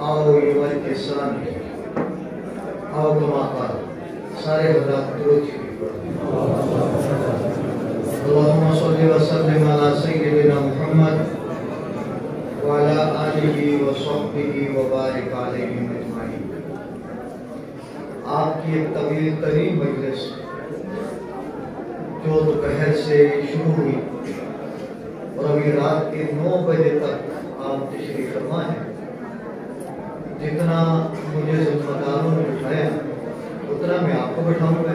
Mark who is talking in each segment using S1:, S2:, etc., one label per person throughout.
S1: आओ युवल के सामने आओ कमा कर सारे व सल्लिम अला सय्यिदिना मुहम्मद व अला आलिहि व सहबिहि व बारिक अलैहि अजमाइन आपकी एक तवील तरीन मजलिस, जो दोपहर से शुरू हुई, और अभी रात के नौ बजे तक आप तशरीफ़ फरमा है जितना मुझे जिम्मेदारों ने बिठाया उतना मैं आपको बैठाऊँगा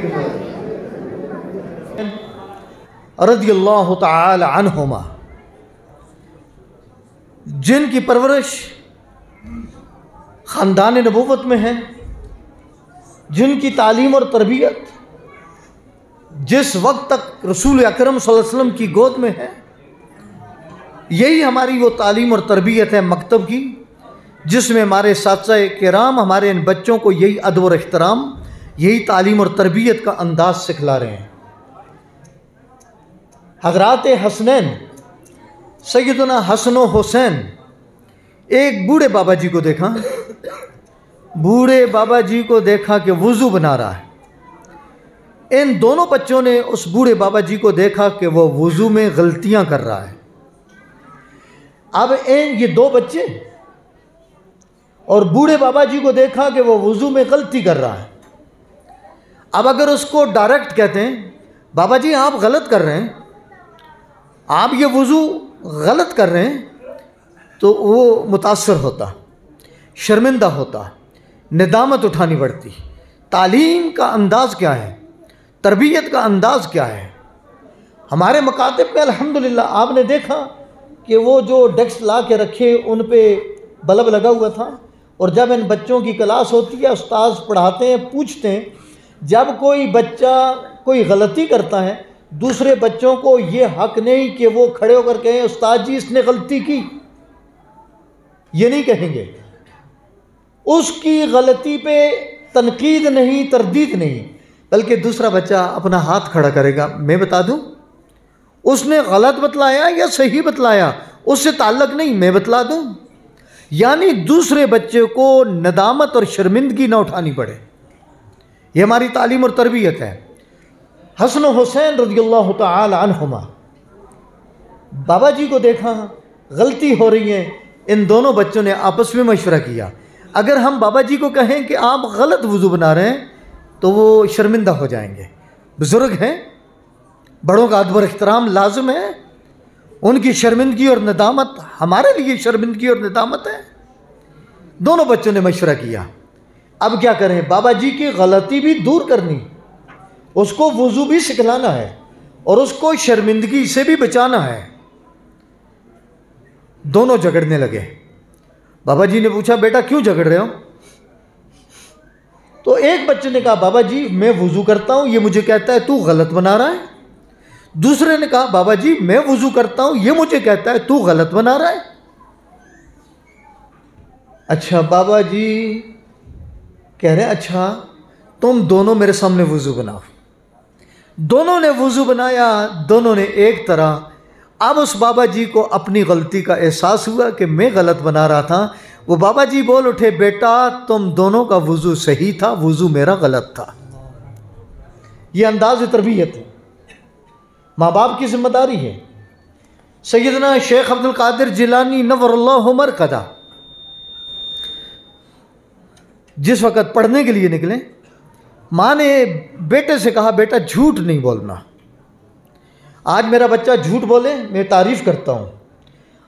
S1: गुजारिश
S2: रदी अल्लाह तहुमा जिनकी परवरिश ख़ानदान नबूवत में है जिनकी तालीम और तरबियत जिस वक्त तक रसूल अकरम वसल्लम की गोद में है, यही हमारी वो तालीम और तरबियत है मकतब की, जिसमें हमारे साथ कराम, हमारे इन बच्चों को यही अदब और एहतराम, यही तालीम और तरबियत का अंदाज सिखला रहे हैं। हजरात हसनैन सैदना हसन हुसैन, एक बूढ़े बाबा जी को देखा। बूढ़े बाबा जी को देखा कि वज़ू बना रहा है। इन दोनों बच्चों ने उस बूढ़े बाबा जी को देखा कि वो वज़ू में गलतियाँ कर रहा है। अब इन ये दो बच्चे और बूढ़े बाबा जी को देखा कि वह वज़ू में गलती कर रहा है। अब अगर उसको डायरेक्ट कहते हैं, बाबा जी आप गलत कर रहे हैं, आप ये वज़ू गलत कर रहे हैं तो वो मुतासर होता, शर्मिंदा होता। निदामत उठानी पड़ती। तालीम का अंदाज़ क्या है? तरबियत का अंदाज़ क्या है? हमारे मकातब में अल्हम्दुलिल्लाह आपने देखा कि वो जो डेस्क ला के रखे, उन पे बल्ब लगा हुआ था और जब इन बच्चों की क्लास होती है, उस्ताद पढ़ाते हैं, पूछते हैं, जब कोई बच्चा कोई गलती करता है, दूसरे बच्चों को ये हक नहीं कि वो खड़े होकर कहें, उस्ताद जी, इसने गलती की। ये नहीं कहेंगे। उसकी गलती पे तनकीद नहीं, तरदीद नहीं, बल्कि दूसरा बच्चा अपना हाथ खड़ा करेगा। मैं बता दूँ, उसने गलत बतलाया या सही बतलाया? उससे ताल्लक नहीं, मैं बतला दूँ। यानी दूसरे बच्चे को नदामत और शर्मिंदगी ना उठानी पड़े। ये हमारी तालीम और तरबियत है। हसन हुसैन रज़ी अल्लाह तहुमा बाबा जी को देखा, गलती हो रही है। इन दोनों बच्चों ने आपस में मशवरा किया। अगर हम बाबा जी को कहें कि आप गलत वज़ू बना रहे हैं तो वो शर्मिंदा हो जाएँगे। बुज़ुर्ग हैं, बड़ों का अदबर एहतराम लाजम है। उनकी शर्मिंदगी और नदामत हमारे लिए शर्मिंदगी और नदामत है। दोनों बच्चों ने मशवरा किया। अब क्या करें? बाबा जी की गलती भी दूर करनी। उसको वज़ू भी सिखलाना है और उसको शर्मिंदगी से भी बचाना है। दोनों झगड़ने लगे। बाबा जी ने पूछा, बेटा, क्यों झगड़ रहे हो? तो एक बच्चे ने कहा बाबा जी मैं वज़ू करता हूँ, ये मुझे कहता है, तू गलत बना रहा है। दूसरे ने कहा बाबा जी मैं वज़ू करता हूँ, ये मुझे कहता है, तू गलत बना रहा है। अच्छा बाबा जी कह रहे अच्छा तुम दोनों मेरे सामने वज़ू बनाओ। दोनों ने वज़ू बनाया, दोनों ने एक तरह अब उस बाबा जी को अपनी गलती का एहसास हुआ कि मैं गलत बना रहा था। वो बाबा जी बोल उठे, बेटा, तुम दोनों का वज़ू सही था, वज़ू मेरा गलत था। ये अंदाज तरबियत है। माँ बाप की ज़िम्मेदारी है। सैदना शेख अब्दुल कादिर जिलानी नवर कदा। जिस वक़्त पढ़ने के लिए निकले, माँ ने बेटे से कहा, बेटा, झूठ नहीं बोलना। आज मेरा बच्चा झूठ बोले, मैं तारीफ़ करता हूँ।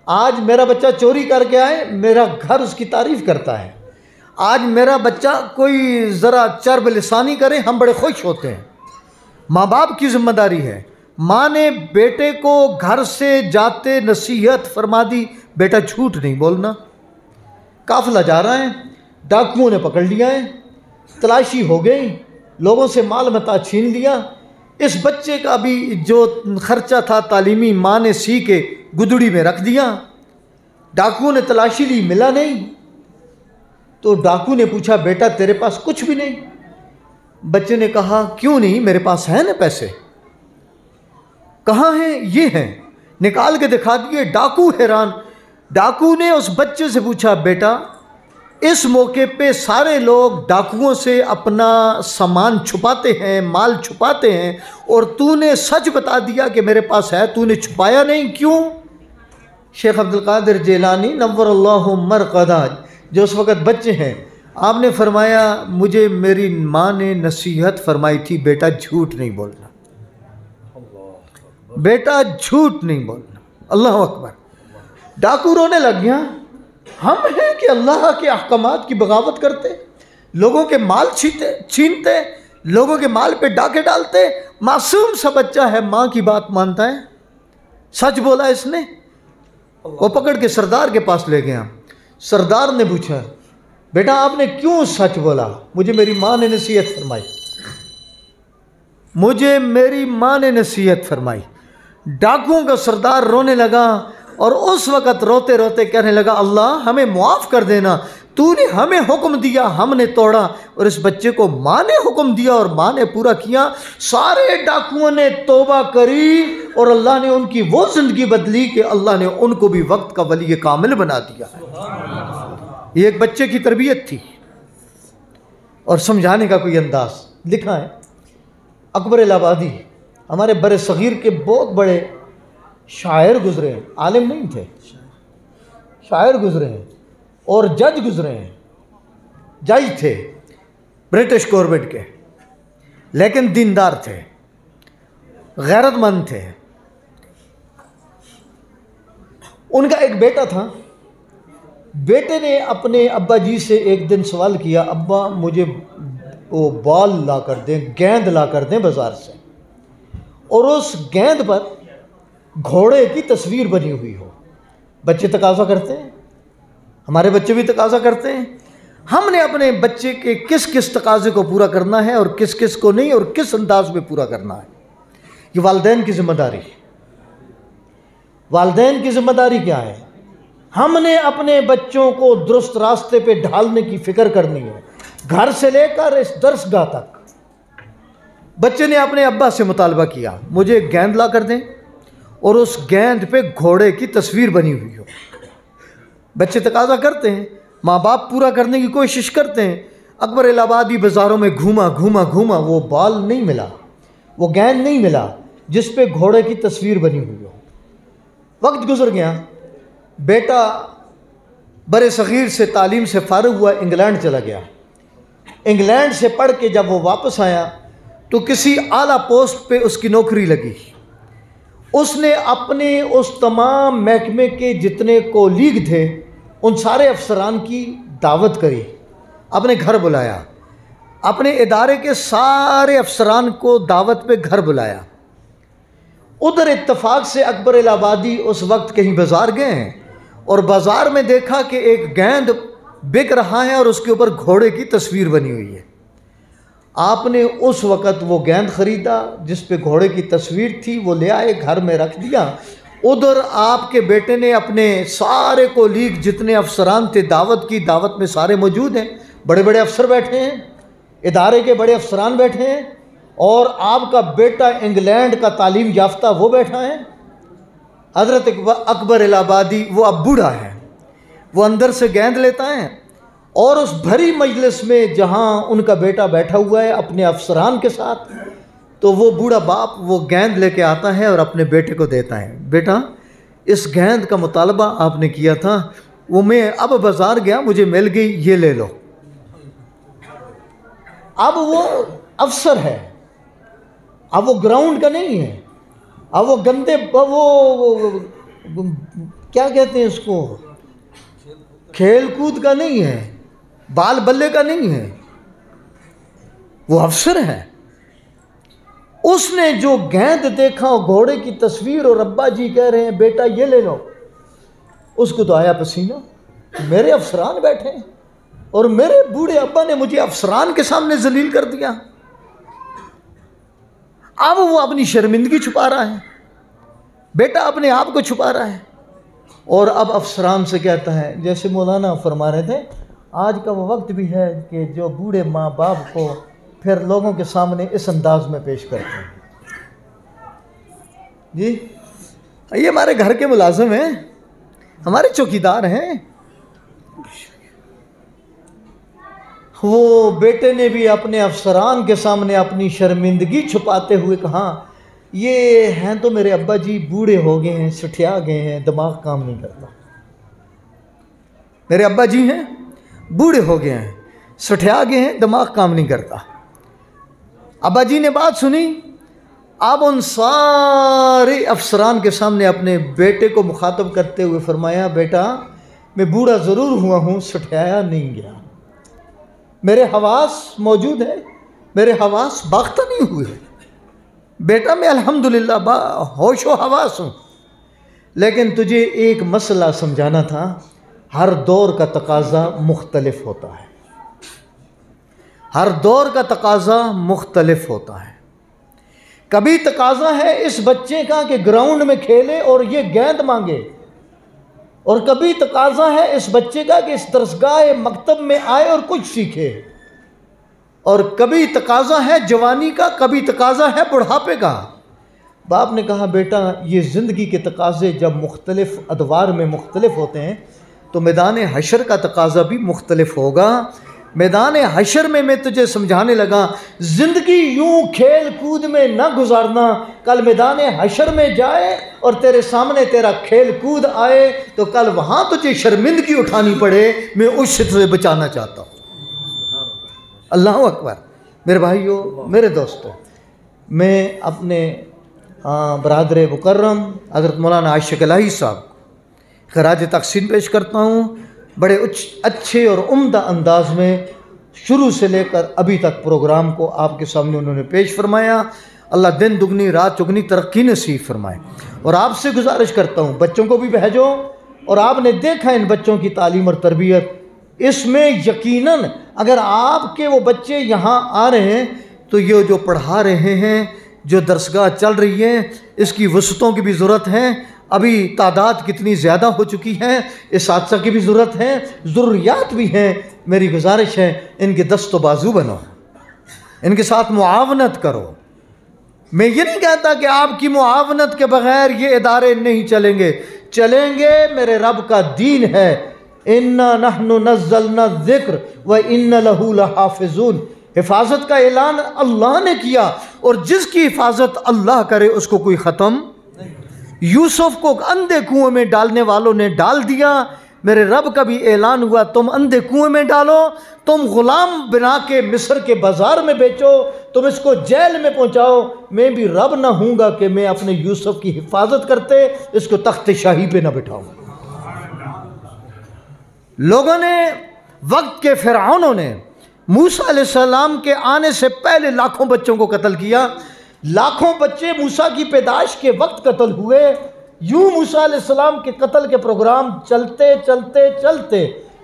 S2: आज मेरा बच्चा चोरी करके आए, मेरा घर उसकी तारीफ़ करता है। आज मेरा बच्चा कोई ज़रा चर्ब लसानी करे, हम बड़े खुश होते हैं। माँ बाप की ज़िम्मेदारी है। माँ ने बेटे को घर से जाते नसीहत फरमा दी, बेटा झूठ नहीं बोलना। काफिला जा रहा है, डाकुओं ने पकड़ लिया है, तलाशी हो गई, लोगों से माल मता छीन लिया इस बच्चे का भी जो खर्चा था तालीमी माँ ने सी के गुदड़ी में रख दिया। डाकुओं ने तलाशी ली, मिला नहीं। तो डाकू ने पूछा, बेटा, तेरे पास कुछ भी नहीं? बच्चे ने कहा, क्यों नहीं? मेरे पास है ना पैसे? कहाँ हैं? ये हैं। निकाल के दिखा दिए। डाकू हैरान। डाकू ने उस बच्चे से पूछा, बेटा इस मौके पे सारे लोग डाकुओं से अपना सामान छुपाते हैं, माल छुपाते हैं और तूने सच बता दिया कि मेरे पास है, तूने छुपाया नहीं, क्यों? शेख अब्दुल कादिर जेलानी नवर मरकदा जो उस वक़्त बच्चे हैं, आपने फरमाया, मुझे मेरी माँ ने नसीहत फरमाई थी, बेटा झूठ नहीं बोलना। बेटा झूठ नहीं बोलना। अल्लाह अकबर। डाकू रोने लग गया। हम हैं कि अल्लाह के अहकाम की बगावत करते, लोगों के माल छीनते छीनते, लोगों के माल पे डाके डालते। मासूम सा बच्चा है, माँ की बात मानता है। सच बोला इसने? वो पकड़ के सरदार के पास ले गया। सरदार ने पूछा, बेटा, आपने क्यों सच बोला? मुझे मेरी माँ ने नसीहत फरमाई। मुझे मेरी माँ ने नसीहत फरमाई। डाकुओं का सरदार रोने लगा और उस वक़्त रोते रोते कहने लगा, अल्लाह, हमें मुआफ़ कर देना। तूने हमें हुक्म दिया, हमने तोड़ा और इस बच्चे को माँ ने हुक्म दिया और माँ ने पूरा किया। सारे डाकुओं ने तोबा करी और अल्लाह ने उनकी वो ज़िंदगी बदली कि अल्लाह ने उनको भी वक्त का वली कामिल बना दिया। ये एक बच्चे की तरबियत थी। और समझाने का कोई अंदाज। लिखा है, अकबर इलाहाबादी, हमारे बर सग़ीर के बहुत बड़े शायर गुज़रे हैं। आलिम नहीं थे। शायर गुज़रे हैं और जज गुज़रे हैं। जज थे ब्रिटिश गवर्नमेंट के, लेकिन दीनदार थे, गैरतमंद थे। उनका एक बेटा था। बेटे ने अपने अब्बा जी से एक दिन सवाल किया, अब्बा, मुझे वो बाल ला कर दें, गेंद ला कर दें बाज़ार से। और उस गेंद पर घोड़े की तस्वीर बनी हुई हो। बच्चे तकाजा करते हैं। हमारे बच्चे भी तकाजा करते हैं। हमने अपने बच्चे के किस किस तकाजे को पूरा करना है और किस किस को नहीं और किस अंदाज में पूरा करना है? ये वालदेन की ज़िम्मेदारी है। वालदेन की ज़िम्मेदारी क्या है? हमने अपने बच्चों को दुरुस्त रास्ते पे ढालने की फ़िक्र करनी है। घर से लेकर इस दर्शगाह तक। बच्चे ने अपने अब्बा से मुतालबा किया। मुझे गेंद ला कर दें। और उस गेंद पे घोड़े की तस्वीर बनी हुई हो। बच्चे तकाजा करते हैं माँ बाप पूरा करने की कोशिश करते हैं। अकबर इलाहाबादी बाज़ारों में घूमा घूमा घूमा, वो बाल नहीं मिला, वो गेंद नहीं मिला, जिस पे घोड़े की तस्वीर बनी हुई हो। वक्त गुजर गया। बेटा बर सग़ीर से तालीम से फारग हुआ, इंग्लैंड चला गया। इंग्लैंड से पढ़ के जब वो वापस आया तो किसी आला पोस्ट पे उसकी नौकरी लगी। उसने अपने उस तमाम महकमे के जितने कोलीग थे, उन सारे अफसरान की दावत करी, अपने घर बुलाया। अपने इदारे के सारे अफसरान को दावत पे घर बुलाया। उधर इत्तफाक से अकबर इलाहाबादी उस वक्त कहीं बाज़ार गए हैं, और बाज़ार में देखा कि एक गेंद बिक रहा है और उसके ऊपर घोड़े की तस्वीर बनी हुई है। आपने उस वक़्त वो गेंद ख़रीदा, जिस पे घोड़े की तस्वीर थी, वो ले आए, घर में रख दिया। उधर आपके बेटे ने अपने सारे कोलीग जितने अफसरान थे, दावत की, दावत में सारे मौजूद हैं। बड़े बड़े अफसर बैठे हैं, इदारे के बड़े अफसरान बैठे हैं, और आपका बेटा इंग्लैंड का तालीम याफ्ता वो बैठा है। हज़रत अकबर इलाहाबादी, वो अब बूढ़ा है। वो अंदर से गेंद लेता है और उस भरी मजलिस में जहाँ उनका बेटा बैठा हुआ है अपने अफसरान के साथ तो वो बूढ़ा बाप वो गेंद लेके आता है और अपने बेटे को देता है। बेटा इस गेंद का मुतालबा आपने किया था। वो मैं अब बाज़ार गया मुझे मिल गई ये ले लो। अब वो अफसर है। अब वो ग्राउंड का नहीं है। अब वो गंदे वो, वो, क्या कहते हैं इसको? खेल कूद का नहीं है। बाल बल्ले का नहीं है। वो अफसर है। उसने जो गेंद देखा और घोड़े की तस्वीर, और अब्बा जी कह रहे हैं, बेटा, ये ले लो। उसको तो आया पसीना मेरे अफसरान बैठे और मेरे बूढ़े अब्बा ने मुझे अफसरान के सामने जलील कर दिया। अब वो अपनी शर्मिंदगी छुपा रहा है। बेटा, अपने आप को छुपा रहा है। और अब अफसरान से कहता है, जैसे मौलाना फरमा रहे थे आज का वो वक्त भी है कि जो बूढ़े माँ बाप को फिर लोगों के सामने इस अंदाज में पेश करते हैं। जी? ये हमारे घर के मुलाजिम हैं। हमारे चौकीदार हैं। वो बेटे ने भी अपने अफसरान के सामने अपनी शर्मिंदगी छुपाते हुए कहा, ये हैं तो मेरे अब्बा जी, बूढ़े हो गए हैं, सठिया गए हैं, दिमाग काम नहीं करता। मेरे अब्बा जी हैं। बूढ़े हो गए हैं सठिया गए हैं, दिमाग काम नहीं करता। अबा जी ने बात सुनी, अब उन सारे अफसरान के सामने अपने बेटे को मुखातब करते हुए फरमाया, बेटा, मैं बूढ़ा ज़रूर हुआ हूँ, सठियाया नहीं गया। मेरे हवास मौजूद है, मेरे हवास बाख्ता नहीं हुए बेटा, मैं अल्हम्दुलिल्लाह होश हवास हूँ। लेकिन तुझे एक मसला समझाना था हर दौर का तकाजा मुख्तलफ होता है। हर दौर का तकाजा मुख्तलफ होता है। कभी तकाजा है इस बच्चे का कि ग्राउंड में खेले और ये गेंद मांगे, और कभी तकाजा है इस बच्चे का कि इस दरसगाह मकतब में आए और कुछ सीखे। और कभी तकाजा है जवानी का, कभी तकाजा है बुढ़ापे का। बाप ने कहा, बेटा, ये ज़िंदगी के तकाजे जब मुख्तलिफ़ अदवार में मुख्तलिफ़ होते हैं तो मैदान हशर का तकाजा भी मुख्तलिफ़ होगा। मैदान हशर में मैं तुझे समझाने लगा, ज़िंदगी यूँ खेल कूद में न गुजारना। कल मैदान हशर में जाए और तेरे सामने तेरा खेल कूद आए तो कल वहाँ तुझे शर्मिंदगी उठानी पड़े। मैं उस से बचाना चाहता हूँ। अल्लाह अकबर। मेरे भाइयों, मेरे दोस्तों, मैं अपने बरदर मुकर्रम, हज़रत मौलाना आशिक साहब खराज तकसीम पेश करता हूँ। बड़े उच्च, अच्छे और उम्दा अंदाज में शुरू से लेकर अभी तक प्रोग्राम को आपके सामने उन्होंने पेश फरमाया। अल्लाह दिन दुगनी, रात चुगनी, तरक्की नसीब फरमाए। और आपसे गुजारिश करता हूँ, बच्चों को भी भेजो और आपने देखा इन बच्चों की तालीम और तरबियत। इसमें यकीनन अगर आपके वो बच्चे यहाँ आ रहे हैं तो ये जो पढ़ा रहे हैं, जो दरसगाह चल रही है, इसकी वसतों की भी ज़रूरत है। अभी तादाद कितनी ज़्यादा हो चुकी है, इस हादसा की भी ज़रूरत है, ज़रूरियात भी हैं, मेरी गुजारिश है, इनके दस्त बाजू बनो, इनके साथ मुआवनत करो। मैं ये नहीं कहता कि आपकी मुआवनत के बगैर ये इदारे नहीं चलेंगे। चलेंगे, मेरे रब का दीन है। इन्ना नहनु नजल न ज़िक्र व इन लहू हाफिजुन हिफाजत का ऐलान अल्लाह ने किया, और जिसकी हिफाजत अल्लाह करे, उसको कोई ख़त्म यूसुफ को अंधे कुएँ में डालने वालों ने डाल दिया। मेरे रब का भी ऐलान हुआ, तुम अंधे कुएँ में डालो, तुम गुलाम बना के मिस्र के बाज़ार में बेचो, तुम इसको जेल में पहुंचाओ। मैं भी रब ना हूँगा कि मैं अपने यूसुफ की हिफाजत करते, इसको तख्त शाही पे ना बिठाऊँ। लोगों ने, वक्त के फ़िरौनों ने, मूसा सलाम के आने से पहले लाखों बच्चों को कत्ल किया। लाखों बच्चे मूसा की पैदाइश के वक्त कत्ल हुए। यूँ मूसा सलाम के कत्ल के प्रोग्राम चलते चलते चलते।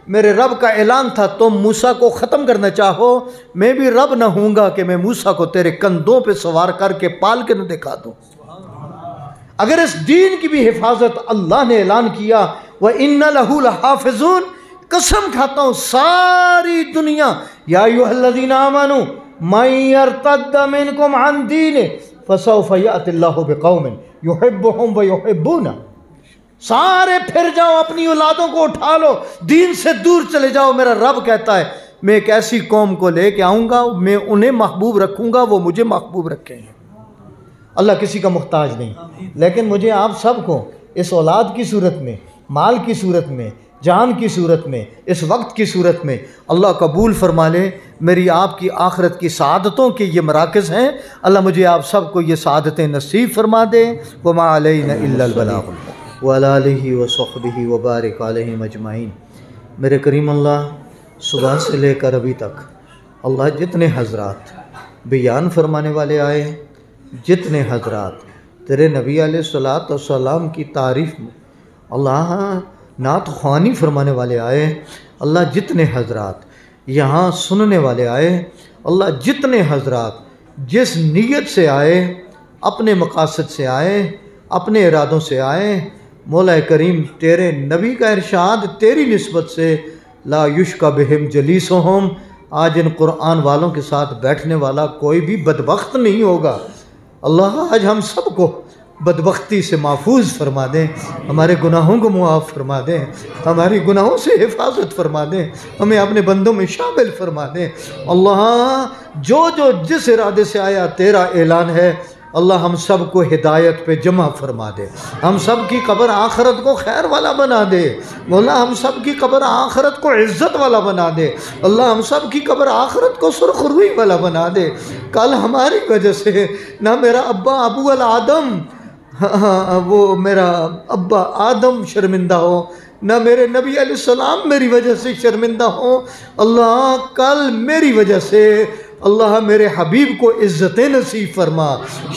S2: मेरे रब का ऐलान था, तुम तो मूसा को ख़त्म करना चाहो। मैं भी रब न हूँगा कि मैं मूसा को तेरे कंधों पे सवार करके पाल के न दिखा दूँ। अगर इस दीन की भी हिफाजत अल्लाह ने ऐलान किया, वह इन लहूल हाफिजून कसम खाता हूँ, सारी दुनिया, या युहल्लदीना मानू सारे फिर जाओ अपनी औलादों को उठा लो दीन से दूर चले जाओ मेरा रब कहता है मैं एक ऐसी कौम को लेके आऊँगा मैं उन्हें महबूब रखूँगा वो मुझे महबूब रखेंगे अल्लाह किसी का मुख्ताज नहीं लेकिन मुझे आप सबको इस औलाद की सूरत में माल की सूरत में जान की सूरत में, इस वक्त की सूरत में, अल्लाह कबूल फरमा ले, मेरी आपकी आखरत की शहादतों के ये मराकज़ हैं। अल्लाह मुझे आप सबको ये शहादतें नसीब फरमा दे। वमा वली वसबी वबारक मजमाइन। मेरे करीम अल्लाह, सुबह से लेकर अभी तक, अल्लाह जितने हजरात बयान फरमाने वाले आए जितने हजरात तेरे नबी सलात सलाम की तारीफ़ में, अल्लाह नात ख़वानी फरमाने वाले आए, अल्लाह जितने हजरात, यहाँ सुनने वाले आए, अल्लाह जितने हजरात, जिस नीयत से आए, अपने मकासद से आए, अपने इरादों से आए मौला करीम तेरे नबी का इरशाद तेरी नस्बत से, ला युश का बहम जलीस होम आज इन कुरान वालों के साथ बैठने वाला कोई भी बदबख्त नहीं होगा। अल्लाह आज हम सबको बदबख्ती से महफूज फरमा दें, हमारे गुनाहों को मुआफ़ फरमा दें, हमारी गुनाहों से हिफाजत फरमा दें, हमें अपने बंदों में शामिल फरमा दें। अल्लाह, जो जो जिस इरादे से आया, तेरा ऐलान है। अल्लाह, हम सबको हिदायत पे जमा फरमा दे। हम सब की कब्र आखरत को खैर वाला बना दे। बोला हम सब की कब्र आखरत को इज़्ज़त वाला बना दे। अल्लाह, हम सब की कब्र आखरत को सुरखरुई वाला बना दे। कल हमारी वजह से ना मेरा अब्बा अबू अल आदम हाँ, हाँ वो मेरा अब्बा आदम शर्मिंदा हो। ना मेरे नबी सलाम मेरी वजह से शर्मिंदा हो। अल्लाह कल मेरी वजह से अल्लाह मेरे हबीब को इज़्ज़त नसीब फरमा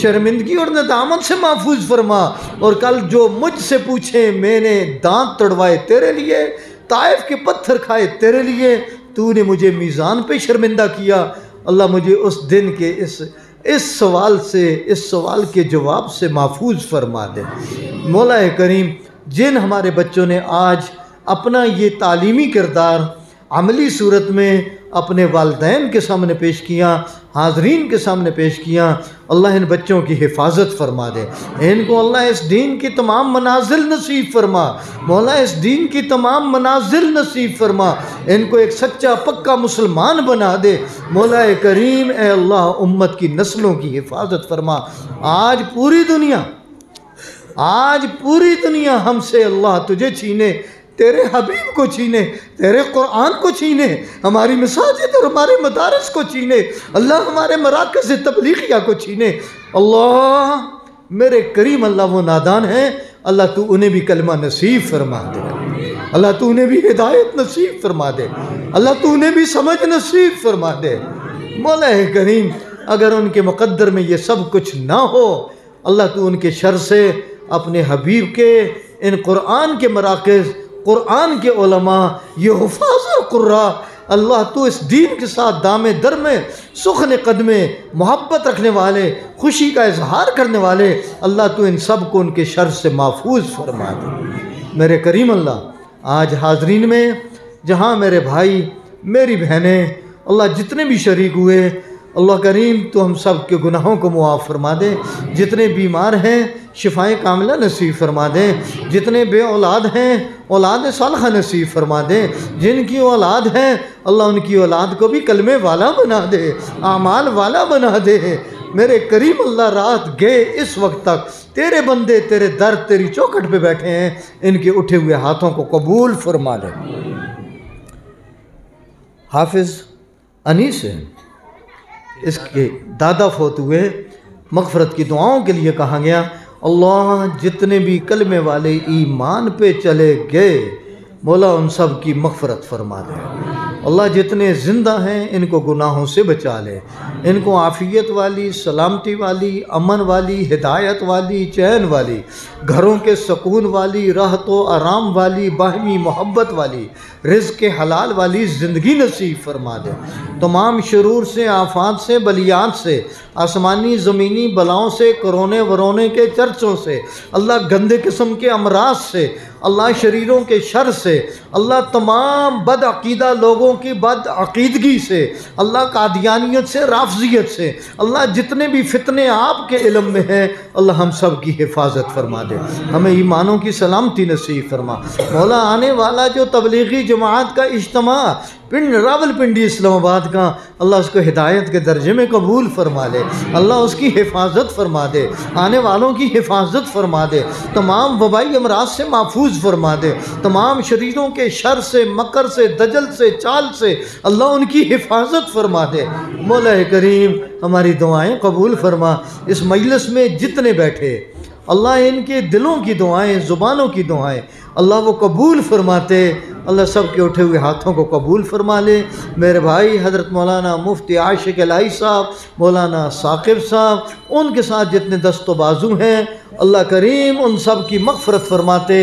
S2: शर्मिंदगी और नदामत से महफूज फरमा और कल जो मुझसे पूछे मैंने दांत तड़वाए तेरे लिए ताइफ के पत्थर खाए तेरे लिए तूने मुझे मीज़ान पे शर्मिंदा किया। अल्लाह मुझे उस दिन के इस इस सवाल से, इस सवाल के जवाब से महफूज फरमा दे। मौला करीम, जिन हमारे बच्चों ने आज अपना ये तालीमी किरदार अमली सूरत में अपने वालदेन के सामने पेश किया, हाजरीन के सामने पेश किया, अल्लाह इन बच्चों की हिफाजत फरमा दे। इनको अल्लाह इस दीन की तमाम मनाजिल नसीब फरमा। मौला इस दीन की तमाम मनाजिल नसीब फरमा। इनको एक सच्चा पक्का मुसलमान बना दे। मौला करीम, ए अल्लाह, उम्मत की नस्लों की हिफाजत फरमा। आज पूरी दुनिया, आज पूरी दुनिया हमसे अल्लाह तुझे छीने। तेरे हबीब को छीने, तेरे कुरान को छीने, हमारी मसाजिद और हमारे मदारस को छीने, अल्लाह हमारे मराकज तबलीगिया को छीने। अल्लाह, मेरे करीम अल्लाह वो नादान हैं। अल्लाह तू उन्हें भी कलमा नसीब फरमा दे। अल्लाह तू उन्हें भी हिदायत नसीब फरमा दे। अल्लाह तू उन्हें भी समझ नसीब फरमा दे। मौला करीम, अगर उनके मुकद्दर में ये सब कुछ ना हो, अल्लाह तू उनके शर से, अपने हबीब के, इन कुरान के मराकज़ कुरान के ओलमा ये हफाजर कुर्रा, अल्लाह तो इस दीन के साथ दामे दर में, सुखन कदमे, मोहब्बत रखने वाले, खुशी का इजहार करने वाले, अल्लाह तो इन सबको उनके शर से महफूज फरमा दे। मेरे करीम अल्लाह, आज हाजरीन में, जहाँ मेरे भाई, मेरी बहनें, अल्लाह जितने भी शरीक हुए अल्लाह करीम तो हम सब के गुनाहों को मुआफ़ फरमा दे। जितने बीमार हैं, शिफाए कामिला नसीब फरमा दें। जितने बे औलाद हैं, औलाद सालह नसीब फरमा दें। जिनकी औलाद हैं, अल्लाह उनकी औलाद को भी कलमे वाला बना दे, आमाल वाला बना दे। मेरे करीम अल्लाह, रात गए इस वक्त तक, तेरे बंदे, तेरे दर तेरी चौखट पे बैठे हैं, इनके उठे हुए हाथों को कबूल फरमा दे। हाफिज़, अनीस है। इसके दादा फोत हुए। मगफरत की दुआओं के लिए कहा गया, अल्लाह जितने भी कलमे वाले ईमान पे चले गए मौला उन सब की मगफरत फरमा दे। अल्लाह जितने ज़िंदा हैं, इनको गुनाहों से बचा ले। इनको आफ़ियत वाली, सलामती वाली, अमन वाली, हिदायत वाली, चैन वाली, घरों के सकून वाली, राहत व आराम वाली, बाहमी मोहब्बत वाली रिज़ के हलाल वाली ज़िंदगी नसीब फरमा दे। तमाम शरूर से, आफात से बलियात से, आसमानी, ज़मीनी बलाओं से, करोने वरोने के चर्चों से, अल्लाह गंदे किस्म के अमराज से अल्लाह शरीरों के शर से, अल्लाह तमाम बदअीदा लोगों की बदअकीदगी से, अल्लाह कादियानियत से, राफजियत से, अल्लाह जितने भी फितने आपके इलम में हैं, अल्लाह हम सब की हिफाजत फरमा दे। हमें ईमानों की सलामती नसीब फरमा। मौला आने वाला जो तबलीगी जमात का इज्तम पिंड रावल रावलपिंडी इस्लामाबाद का अल्लाह उसको हिदायत के दर्जे में कबूल फरमा ले अल्लाह उसकी हिफाजत फरमा दे, आने वालों की हिफाजत फरमा दे, तमाम वबाई अमराज से महफूज फरमा दे, तमाम शरीरों के शर से, मकर से, दजल से, चाल से अल्लाह उनकी हिफाजत फरमा दे। मौला करीम हमारी दुआएँ कबूल फरमा, इस मजलिस में जितने बैठे अल्लाह इनके दिलों की दुआएँ, ज़ुबानों की दुआएँ। अल्लाह वो कबूल फरमाते, अल्लाह सब के उठे हुए हाथों को कबूल फरमा ले। मेरे भाई हज़रत मौलाना मुफ्ती आशिक लाई साहब, मौलाना साकिब साहब, उनके साथ जितने दस्त बाजू हैं, अल्लाह करीम उन सब की मगफ़रत फरमाते।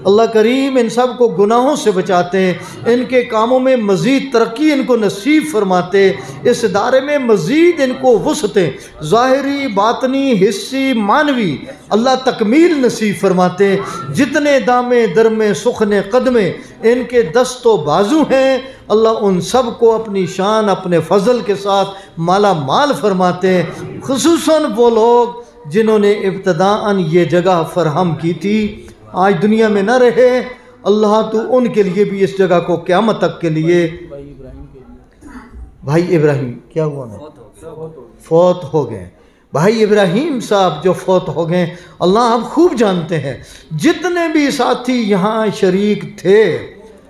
S2: अल्लाह करीम इन सबको गुनाहों से बचाते हैं इनके कामों में मज़ीद तरक्की इनको नसीब फरमाते, इस इदारे में मज़ीद इनको वसते, ज़ाहरी, बातनी, हिस्सी, मानवी, अल्लाह तकमील नसीब फरमाते। जितने दामे, दरमे, सुखने, कदमे इनके दस्तो बाजू हैं, अल्लाह उन सबको अपनी शान, अपने फजल के साथ माला माल फरमाते। हैं खसूस वो लोग जिन्होंने इब्तदान ये जगह फरहम की थी। आज दुनिया में न रहे। अल्लाह तो उनके लिए भी इस जगह को क़यामत तक के लिए भाई इब्राहिम क्या हुआ? ना फौत हो गए। भाई इब्राहिम साहब जो फौत हो गए अल्लाह आप खूब जानते हैं। जितने भी साथी यहाँ शरीक थे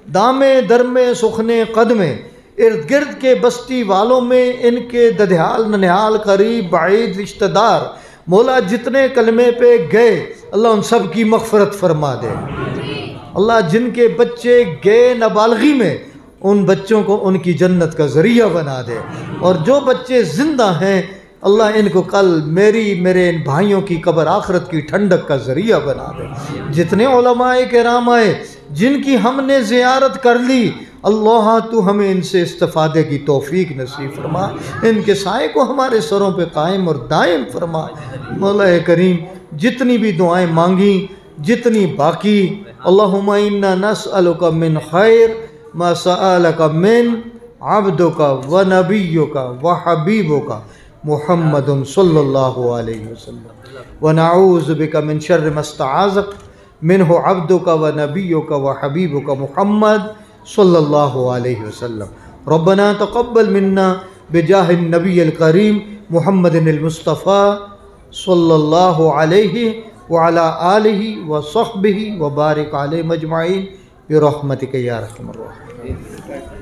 S2: दामे दरमे सुखने कदमे इर्द गिर्द के बस्ती वालों में इनके ददयाल ननिहाल करीब बाईद रिश्तेदार मौला जितने कलमे पे गए, अल्लाह उन सब की मगफरत फरमा दे। अल्लाह जिनके बच्चे गए नाबालगी में, उन बच्चों को उनकी जन्नत का ज़रिया बना दे। और जो बच्चे ज़िंदा हैं, अल्लाह इनको कल मेरी, मेरे इन भाइयों की कबर आखरत की ठंडक का ज़रिया बना दे। जितने उलमाए के राम आए, जिनकी हमने ज़ियारत कर ली अल्लाह, तू हमें इनसे इस्तफ़ादे की तोफ़ी नसीब फरमा। इनके साय को हमारे सरों पर कायम और दायम फरमा। मौला करीम, जितनी भी दुआएँ मांगी, जितनी बाकी। अल्लाहुम्मा नस का मिन खैर मसल का मिन का व नबियों का व हबीबों का मोहम्मद वसल्लम। व नाऊज़ बिका मिन शर्र मस्तआज़क मिन हो अब्दों का व नबियों का व हबीबों का मोहम्मद सल्लल्लाहु अलैहि वसल्लम। रब्बना तक़ब्बल मिन्ना बेजाह नबी करीम मोहम्मद मुस्तफ़ा सल्लल्लाहु अलैहि व अला आलिहि व सहबिहि व अलैहि मजमाइन बिरहमतिक या रहमर रहीम।